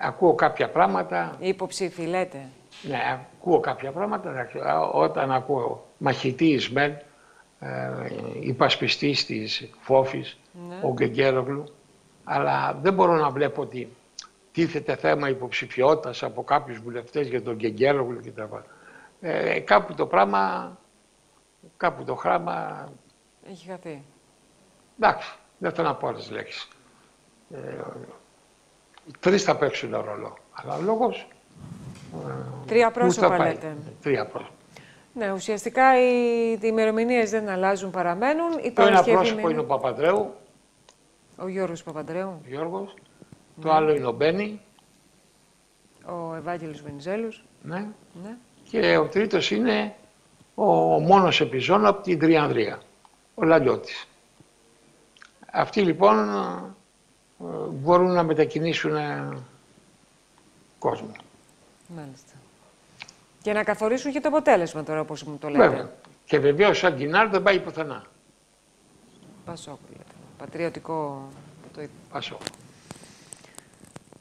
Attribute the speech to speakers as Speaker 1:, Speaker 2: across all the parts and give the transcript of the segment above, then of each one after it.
Speaker 1: Ακούω κάποια πράγματα.
Speaker 2: Υποψήφοι λέτε.
Speaker 1: Ναι, ακούω κάποια πράγματα. εντάξει, α, Όταν ακούω μαχητής μεν, ε, υπασπιστής της Φόφης,
Speaker 2: Ναι.
Speaker 1: ο Γκεγκέρογλου, αλλά δεν μπορώ να βλέπω ότι τίθεται θέμα υποψηφιότητας από κάποιους βουλευτές για τον Γκεγκέρογλου κτλ. Ε, κάπου το πράγμα, κάπου το χράμα,
Speaker 2: Έχει χαθεί.
Speaker 1: εντάξει, δεν θέλω να πω άλλες λέξεις. Ε, τρεις θα παίξουν ρόλο, αλλά ο λόγος
Speaker 2: Τρία
Speaker 1: πού θα
Speaker 2: πρόσωπα
Speaker 1: πάει.
Speaker 2: λέτε.
Speaker 1: Τρία πρόσωπα.
Speaker 2: Ναι, ουσιαστικά οι, οι ημερομηνίες δεν αλλάζουν, παραμένουν. Η
Speaker 1: Το ένα
Speaker 2: Παρασκευή
Speaker 1: πρόσωπο
Speaker 2: μείνει-
Speaker 1: είναι ο Παπαντρέου,
Speaker 2: ο Γιώργος Παπαντρέου,
Speaker 1: ο Γιώργος,
Speaker 2: Ναι.
Speaker 1: το άλλο είναι ο Μπένι,
Speaker 2: ο Ευάγγελος Βενιζέλους.
Speaker 1: ναι,
Speaker 2: Ναι.
Speaker 1: και ο τρίτος είναι ο μόνος επιζών από την Τριανδρία, ο Λαλιώτης. Αυτοί λοιπόν ε, μπορούν να μετακινήσουν ε, κόσμο.
Speaker 2: Μάλιστα. Και να καθορίσουν και το αποτέλεσμα τώρα, όπως μου το λέτε.
Speaker 1: Βέβαια. Και βεβαίως σαν Γκινάρ δεν πάει πουθενά.
Speaker 2: Πασόκ λέτε. Πατριωτικό. Το... είπα.
Speaker 1: Πασό.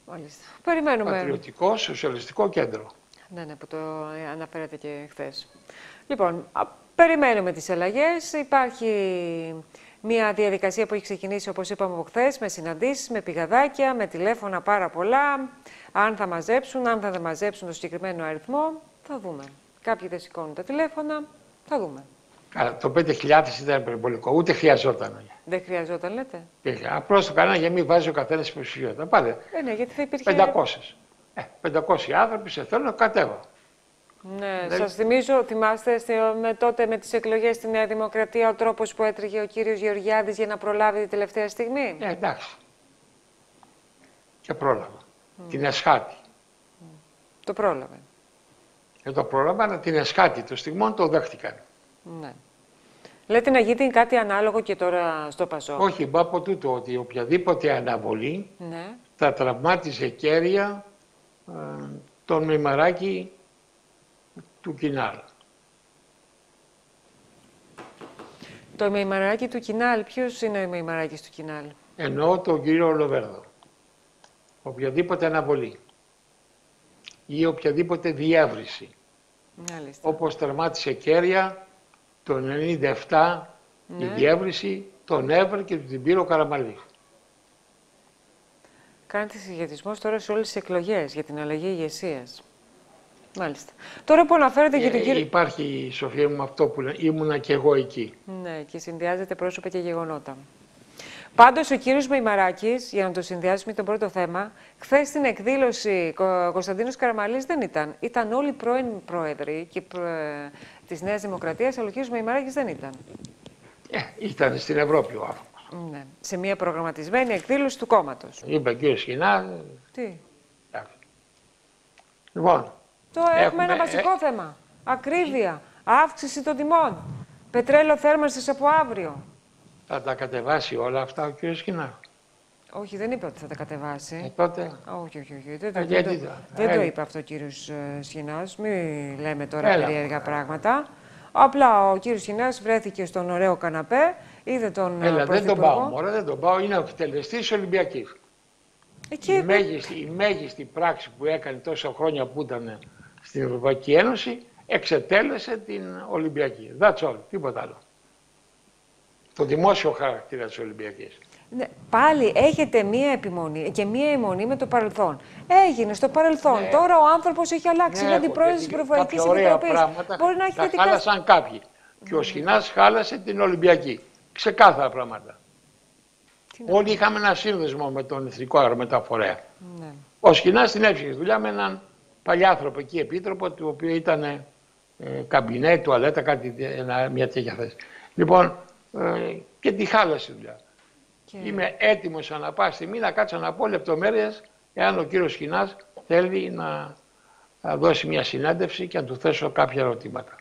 Speaker 2: Μάλιστα. Περιμένουμε.
Speaker 1: Πατριωτικό, σοσιαλιστικό κέντρο.
Speaker 2: Ναι, ναι, που το ε, αναφέρατε και χθες. Λοιπόν, α, περιμένουμε τις αλλαγές. Υπάρχει μια διαδικασία που έχει ξεκινήσει, όπως είπαμε από χθες, με συναντήσεις, με πηγαδάκια, με τηλέφωνα πάρα πολλά. Αν θα μαζέψουν, αν θα δεν μαζέψουν το συγκεκριμένο αριθμό, θα δούμε. Κάποιοι δεν σηκώνουν τα τηλέφωνα, θα δούμε.
Speaker 1: Καλά, το 5.000 ήταν υπερβολικό, ούτε χρειαζόταν.
Speaker 2: Δεν χρειαζόταν, λέτε;
Speaker 1: Απλώς το κάνανε για να μην βάζει ο καθένας υποψηφιότητα. Πάρε
Speaker 2: Ε, ναι, γιατί θα υπήρχε...
Speaker 1: 500. Ε, 500 άνθρωποι σε θέλουν, κατέβα.
Speaker 2: Ναι,
Speaker 1: Δεν-
Speaker 2: σας θυμίζω, θυμάστε στη- με, τότε με τις εκλογές στη Νέα Δημοκρατία ο τρόπος που έτρεχε ο κύριος Γεωργιάδης για να προλάβει τη τελευταία στιγμή;
Speaker 1: Ε, εντάξει. Και πρόλαβα. Την Εσχάτη.
Speaker 2: Το πρόλαβε.
Speaker 1: Και το πρόλαβα, αλλά την Εσχάτη το στιγμών το δέχτηκαν.
Speaker 2: Ναι. Λέτε να γίνει κάτι ανάλογο και τώρα στο Πασό.
Speaker 1: Όχι, μπα από τούτο ότι οποιαδήποτε αναβολή
Speaker 2: Ναι.
Speaker 1: θα τραυμάτιζε κέρια ε, τον μημαράκι του Κινάλ.
Speaker 2: Το ημιμαράκι του Κινάλ, ποιος είναι ο ημιμαράκης του Κινάλ;
Speaker 1: Εννοώ τον κύριο Λοβέρδο. Οποιαδήποτε αναβολή ή οποιαδήποτε διεύρυνση.
Speaker 2: Μάλιστα.
Speaker 1: Όπως τερμάτισε κέρια το 97 η
Speaker 2: Ναι.
Speaker 1: διεύρυνση, τον Εύρ και την πήρε ο Καραμαλή.
Speaker 2: Κάνετε συγχαιρετισμό τώρα σε όλες τις εκλογές για την αλλαγή ηγεσίας. Μάλιστα. Τώρα που αναφέρετε για τον
Speaker 1: Ε,
Speaker 2: κύριο...
Speaker 1: Υπάρχει, Σοφία μου, αυτό που λέ- ήμουνα και εγώ εκεί.
Speaker 2: Ναι, και συνδυάζεται πρόσωπα και γεγονότα. Πάντως, ο κύριος Μεϊμαράκη, για να το συνδυάσουμε με το πρώτο θέμα, χθες στην εκδήλωση ο Κωνσταντίνος Καραμαλής δεν ήταν. Ήταν όλοι οι πρώην πρόεδροι και της Νέας Δημοκρατίας, αλλά ο κύριος Μεϊμαράκη δεν ήταν.
Speaker 1: Ε, ήταν στην Ευρώπη ο άνθρωπος.
Speaker 2: Ναι. Σε μια προγραμματισμένη εκδήλωση του κόμματος.
Speaker 1: Είπε ο κύριος Σκινά,
Speaker 2: Τι;
Speaker 1: εντάξει. Λοιπόν,
Speaker 2: Τώρα έχουμε,
Speaker 1: Έχουμε,
Speaker 2: ένα
Speaker 1: ε,
Speaker 2: βασικό θέμα. Ακρίβεια. Αύξηση των τιμών. Πετρέλαιο θέρμανσης από αύριο.
Speaker 1: θα τα κατεβάσει όλα αυτά ο κύριος Σκινά.
Speaker 2: Όχι, δεν είπε ότι θα τα κατεβάσει.
Speaker 1: Ε, τότε,
Speaker 2: Όχι, όχι, όχι. Δεν, το-
Speaker 1: Ε,
Speaker 2: δεν
Speaker 1: γιατί
Speaker 2: το,
Speaker 1: το-
Speaker 2: δεν
Speaker 1: ε,
Speaker 2: το είπε αυτό ο κύριος Σχοινά. Μην λέμε τώρα
Speaker 1: Έλα.
Speaker 2: περίεργα πράγματα. Απλά ο κύριος Σχοινά βρέθηκε στον ωραίο καναπέ, είδε τον ε,
Speaker 1: έλα, δεν τον
Speaker 2: Πρωθυπουργό.
Speaker 1: πάω, μωρέ, δεν τον πάω. Είναι ο εκτελεστής Ολυμπιακής.
Speaker 2: Εκεί
Speaker 1: Η μέγιστη, η μέγιστη πράξη που έκανε τόσα χρόνια που ήταν στην Ευρωπαϊκή Ένωση εξετέλεσε την Ολυμπιακή. That's all, τίποτα άλλο. Το δημόσιο χαρακτήρα της Ολυμπιακής.
Speaker 2: Ναι, πάλι έχετε μία επιμονή και μία αιμονή με το παρελθόν. Έγινε στο παρελθόν.
Speaker 1: Ναι.
Speaker 2: Τώρα ο άνθρωπος έχει αλλάξει. είναι
Speaker 1: έχω
Speaker 2: αντιπρόεδρος της
Speaker 1: και
Speaker 2: Προφορική
Speaker 1: κάποια ωραία
Speaker 2: Επιτροπής.
Speaker 1: πράγματα
Speaker 2: Μπορεί να έχει
Speaker 1: τα
Speaker 2: θετικά.
Speaker 1: χάλασαν κάποιοι. Και ο Σχοινάς χάλασε την Ολυμπιακή. Ξεκάθαρα πράγματα.
Speaker 2: Τι να
Speaker 1: Όλοι είχαμε ένα σύνδεσμο με τον Εθνικό Αερομεταφορέα.
Speaker 2: Ναι.
Speaker 1: Ο Σχοινάς την έψηχε δουλειά με έναν παλιάνθρωπο εκεί επίτροπο, του οποίου ήταν ε, καμπινέ, τουαλέτα, κάτι, ένα, μια τέτοια θέση. Λοιπόν, ε, και τη χάλασε η δουλειά.
Speaker 2: Και...
Speaker 1: Είμαι έτοιμος ανά πάση στιγμή να κάτσω να πω λεπτομέρειες εάν ο κύριος Σχοινάς θέλει να, να δώσει μια συνέντευξη και να του θέσω κάποια ερωτήματα.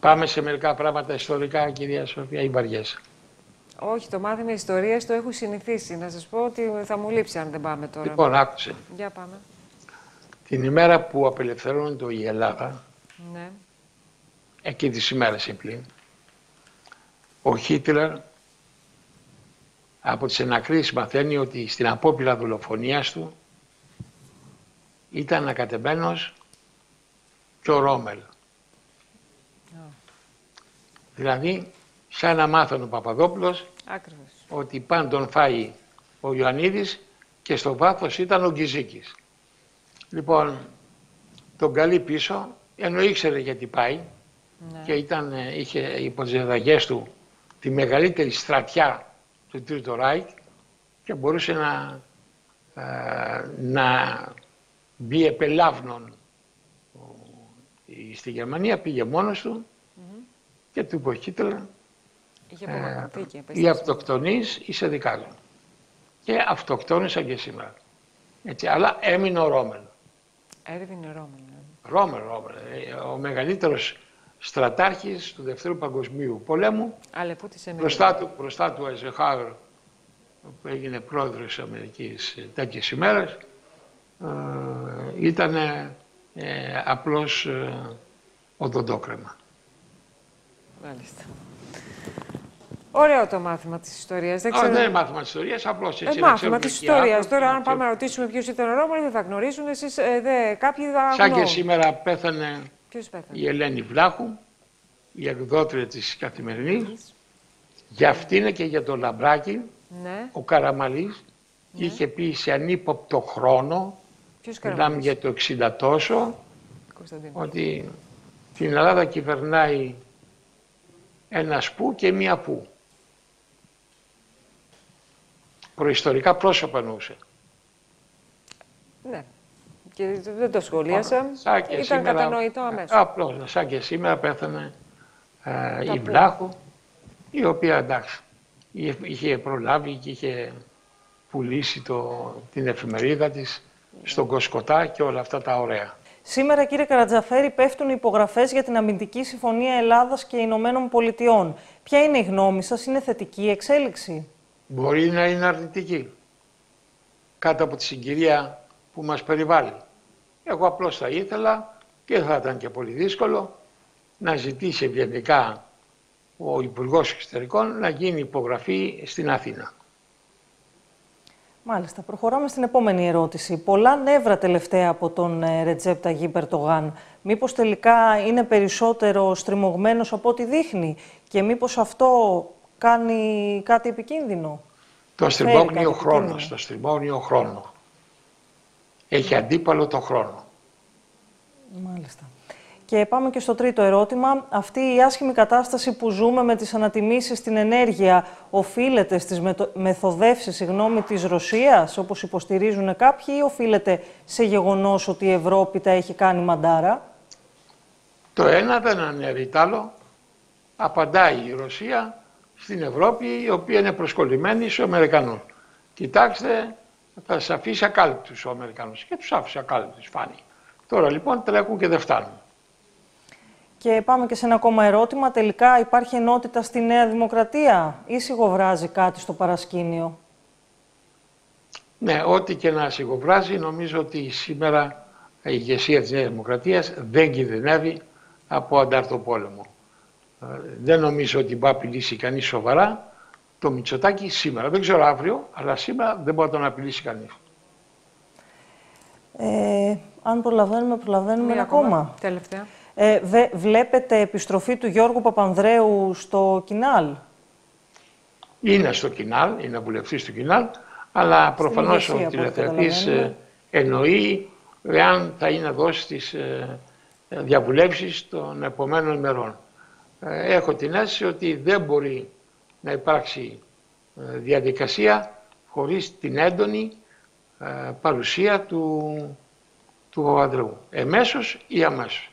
Speaker 1: Πάμε σε μερικά πράγματα ιστορικά, κυρία Σοφία, ή βαριέσαι.
Speaker 2: Όχι, το μάθημα ιστορίας το έχω συνηθίσει. Να σας πω ότι θα μου λείψει αν δεν πάμε τώρα.
Speaker 1: Λοιπόν, άκουσε.
Speaker 2: Για πάμε.
Speaker 1: Την ημέρα που απελευθερώνεται η Ελλάδα,
Speaker 2: Ναι.
Speaker 1: εκεί τις ημέρες πλήν, ο Χίτλερ από τις ενακρίσεις μαθαίνει ότι στην απόπειρα δολοφονίας του ήταν ανακατεμένος και ο Ρόμελ. Δηλαδή, σαν να μάθανε ο Παπαδόπουλος
Speaker 2: Άκριβος.
Speaker 1: ότι πάνε τον φάει ο Ιωαννίδης και στο βάθος ήταν ο Γκυζίκης. Λοιπόν, τον καλεί πίσω, ενώ ήξερε γιατί πάει
Speaker 2: Ναι.
Speaker 1: και ήταν, ε, είχε υπό τις διδαγές του τη μεγαλύτερη στρατιά του Τρίτου Ράικ και μπορούσε να, ε, να μπει επελάβνον ο- η- στη Γερμανία, πήγε μόνος του και του είπε ο Χίτλερ
Speaker 2: Είχε
Speaker 1: ε,
Speaker 2: απομακρυνθεί και
Speaker 1: ή
Speaker 2: επέστρεψε.
Speaker 1: αυτοκτονείς ή σε δικάζουν. Και αυτοκτόνησα και σήμερα. Έτσι, αλλά έμεινε ο Ρόμελ.
Speaker 2: Έρβιν Ρόμεν.
Speaker 1: Ρόμελ, Ρόμελ, ε, ο μεγαλύτερος στρατάρχης του Δευτέρου Παγκοσμίου Πολέμου.
Speaker 2: Αλλά πού τη έμεινε.
Speaker 1: Μπροστά του, μπροστά του Αιζεχάουρ, που έγινε πρόεδρος της Αμερικής ε, τέτοιες ημέρες, ε, ήταν ε, απλώς ε, οδοντόκρεμα.
Speaker 2: Μάλιστα. Ωραίο το μάθημα της ιστορίας. Δεν
Speaker 1: Α,
Speaker 2: ξέρω...
Speaker 1: δεν είναι μάθημα της ιστορίας, απλώς
Speaker 2: Ε,
Speaker 1: έτσι να
Speaker 2: μάθημα
Speaker 1: ξέρουμε
Speaker 2: της
Speaker 1: και οι
Speaker 2: ιστορίας.
Speaker 1: άνθρωποι,
Speaker 2: Τώρα,
Speaker 1: να
Speaker 2: αν πάμε να ρωτήσουμε ποιο ήταν ο Ρόμαν, δεν θα γνωρίζουν. Εσείς, ε, δε, κάποιοι θα
Speaker 1: Σαν και
Speaker 2: γνωρούν.
Speaker 1: σήμερα πέθανε
Speaker 2: Ποιος πέθανε;
Speaker 1: η Ελένη Βλάχου, η εκδότρια της Καθημερινής. Για αυτήν και για τον Λαμπράκη,
Speaker 2: Ναι.
Speaker 1: ο Καραμαλής είχε πει σε ανύποπτο χρόνο,
Speaker 2: Ποιος
Speaker 1: μιλάμε
Speaker 2: καραμαλής;
Speaker 1: για το 60 τόσο,
Speaker 2: Κωνσταντίνο.
Speaker 1: ότι την Ελλάδα κυβερνάει ένας που και μία που. Προϊστορικά πρόσωπα εννοούσε.
Speaker 2: Ναι. Και δεν το σχολίασα.
Speaker 1: Σαν και
Speaker 2: Ήταν
Speaker 1: σήμερα-
Speaker 2: κατανοητό αμέσως.
Speaker 1: Απλώς, σαν και σήμερα πέθανε ε, η
Speaker 2: που.
Speaker 1: Βλάχου, η οποία εντάξει, είχε- είχε προλάβει και είχε πουλήσει το, την εφημερίδα της στον Κοσκοτά και όλα αυτά τα ωραία.
Speaker 3: Σήμερα, κύριε Καρατζαφέρη, πέφτουν οι υπογραφές για την αμυντική συμφωνία Ελλάδας και Ηνωμένων Πολιτειών. Ποια είναι η γνώμη σας, είναι θετική η εξέλιξη;
Speaker 1: Μπορεί να είναι αρνητική κάτω από τη συγκυρία που μας περιβάλλει. Εγώ απλώς θα ήθελα και θα ήταν και πολύ δύσκολο να ζητήσει ευγενικά ο Υπουργός Εξωτερικών να γίνει υπογραφή στην Αθήνα.
Speaker 3: Μάλιστα. Προχωράμε στην επόμενη ερώτηση. Πολλά νεύρα τελευταία από τον ε, Ρετζέπ Ταγί Περτογάν. Μήπως τελικά είναι περισσότερο στριμωγμένος από ό,τι δείχνει και μήπως αυτό κάνει κάτι επικίνδυνο.
Speaker 1: Το
Speaker 3: Φέρει
Speaker 1: στριμώχνει
Speaker 3: κάτι
Speaker 1: ο χρόνος,
Speaker 3: επικίνδυνο.
Speaker 1: το στριμώχνει ο χρόνο. Έχει αντίπαλο το χρόνο.
Speaker 3: Μάλιστα. Και πάμε και στο τρίτο ερώτημα. Αυτή η άσχημη κατάσταση που ζούμε με τις ανατιμήσεις στην ενέργεια οφείλεται στις μεθο- μεθοδεύσεις συγγνώμη, της Ρωσίας, όπως υποστηρίζουν κάποιοι, ή οφείλεται σε γεγονός ότι η Ευρώπη τα έχει κάνει μαντάρα;
Speaker 1: Το ένα δεν αναιρεί τ' άλλο. Απαντάει η Ρωσία στην Ευρώπη η οποία είναι προσκολλημένη στους Αμερικανούς. Κοιτάξτε, θα σας αφήσει ακάλυπτους ο Αμερικανούς. Και τους άφησε ακάλυπτους, φάνη. Τώρα λοιπόν τρέχουν και δεν φτάνουν.
Speaker 3: Και πάμε και σε ένα ακόμα ερώτημα. Τελικά υπάρχει ενότητα στη Νέα Δημοκρατία; Ή σιγοβράζει κάτι στο παρασκήνιο;
Speaker 1: Ναι, ό,τι και να σιγοβράζει, νομίζω ότι σήμερα η ηγεσία της Νέας Δημοκρατίας δεν κινδυνεύει από ανταρτοπόλεμο. Ε, Δεν νομίζω ότι μπορεί να απειλήσει κανείς σοβαρά το Μητσοτάκι σήμερα. Δεν ξέρω αύριο, αλλά σήμερα δεν μπορεί να τον απειλήσει κανείς.
Speaker 3: Ε, αν προλαβαίνουμε, προλαβαίνουμε
Speaker 2: Μία
Speaker 3: ένα ακόμα.
Speaker 2: Τελευταία.
Speaker 3: Ε, βε- βλέπετε επιστροφή του Γιώργου Παπανδρέου στο Κινάλ;
Speaker 1: Είναι στο Κινάλ, είναι βουλευτής του Κινάλ, αλλά προφανώς ο
Speaker 3: ηγεσία, από ό,τι
Speaker 1: τηλεθεατής
Speaker 3: καταλαβαίνουμε.
Speaker 1: ε, εννοεί εάν θα είναι εδώ στις ε, διαβουλεύσεις των επομένων ημερών. Ε, Έχω την αίσθηση ότι δεν μπορεί να υπάρξει ε, διαδικασία χωρίς την έντονη ε, παρουσία του, του Παπανδρέου. Εμέσως ή αμέσως.